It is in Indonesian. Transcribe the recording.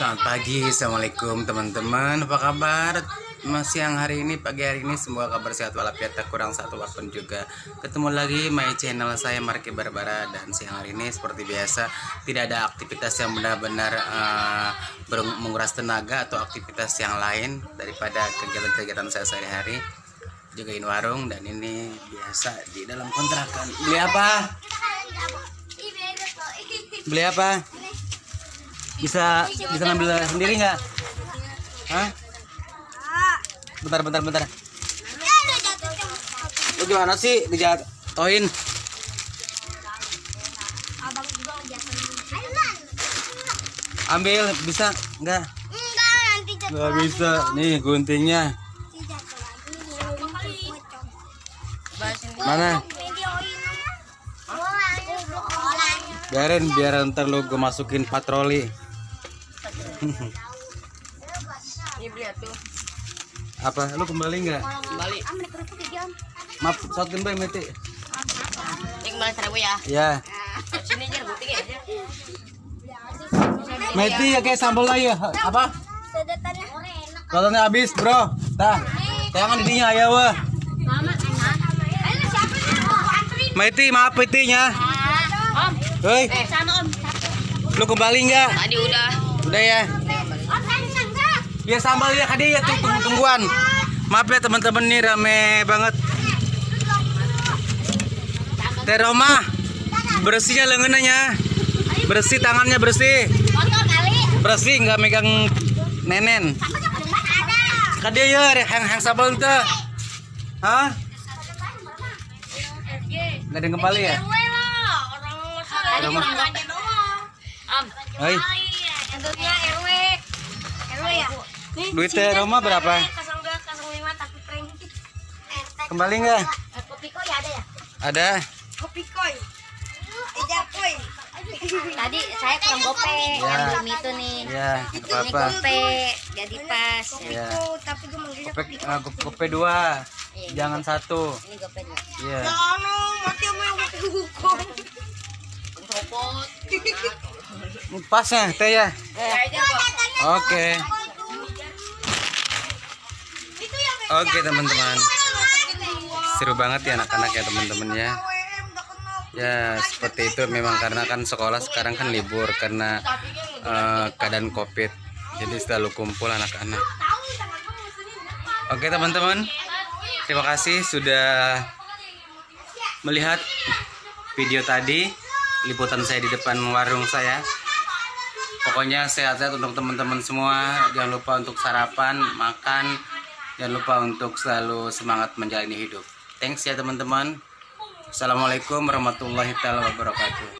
Selamat pagi, assalamualaikum teman-teman. Apa kabar? Masih yang hari ini, pagi hari ini, semoga kabar sehat walafiat tak kurang satu apa pun juga. Ketemu lagi my channel saya Marki Barbara dan siang hari ini seperti biasa tidak ada aktivitas yang benar-benar uh, menguras tenaga atau aktivitas yang lain daripada kegiatan-kegiatan saya sehari-hari. Jagain warung dan ini biasa di dalam kontrakan. Beli apa? Beli apa? Bisa bisa ngambil sendiri nggak? Hah? Bentar bentar bentar. Lu gimana sih dijatoin? Ambil bisa nggak? Nggak bisa. Nih guntingnya. Mana? Biarin biar ntar lu gue masukin patroli. Apa? Lu kembali nggak? Kembali. Maaf, satu kembali mati. Yang kembali seribu ya. Ya. Sini aja buting aja. Meti ya kayak sambal lah ya. Apa? Sotonya habis, Bro. Tah. Jangan didinya ya wah. Meti, maaf petinya. Om, Hei, eh sana om. lu kembali nggak? Tadi udah. Udah ya. Ya sambal ya kadi ya tunggu tungguan. Maaf ya teman-teman nih rame banget. Teh Roma, bersihnya lengannya. Bersih tangannya bersih. Bersih nggak megang nenen. Kadi ya hang hang sambal itu. Hah? Nggak ada yang kembali ya? Hei, Tentunya RW. RW ya. duit Teh Roma berapa? 02 05 tapi prank. Kembali nggak? Eh, Kopi koi ada ya? Ada. Kopi koi. Koi. Tadi saya kurang gope Ya. yang belum itu nih. Ya, gope jadi pas. Ya. tapi gue manggilnya Gope, gope, gope dua, Iya, jangan satu. Ini gope dua. Iya. Mati gope. Pas ya, teh ya. Eh, Oke. Oke teman-teman. Seru banget ya anak-anak ya teman-teman ya. Ya seperti itu memang karena kan sekolah sekarang kan libur karena eh, keadaan covid. Jadi selalu kumpul anak-anak. Oke teman-teman. Terima kasih sudah melihat video tadi liputan saya di depan warung saya. Pokoknya sehat-sehat untuk teman-teman semua. Jangan lupa untuk sarapan, makan. Jangan lupa untuk selalu semangat menjalani hidup. Thanks ya teman-teman. Assalamualaikum warahmatullahi wabarakatuh.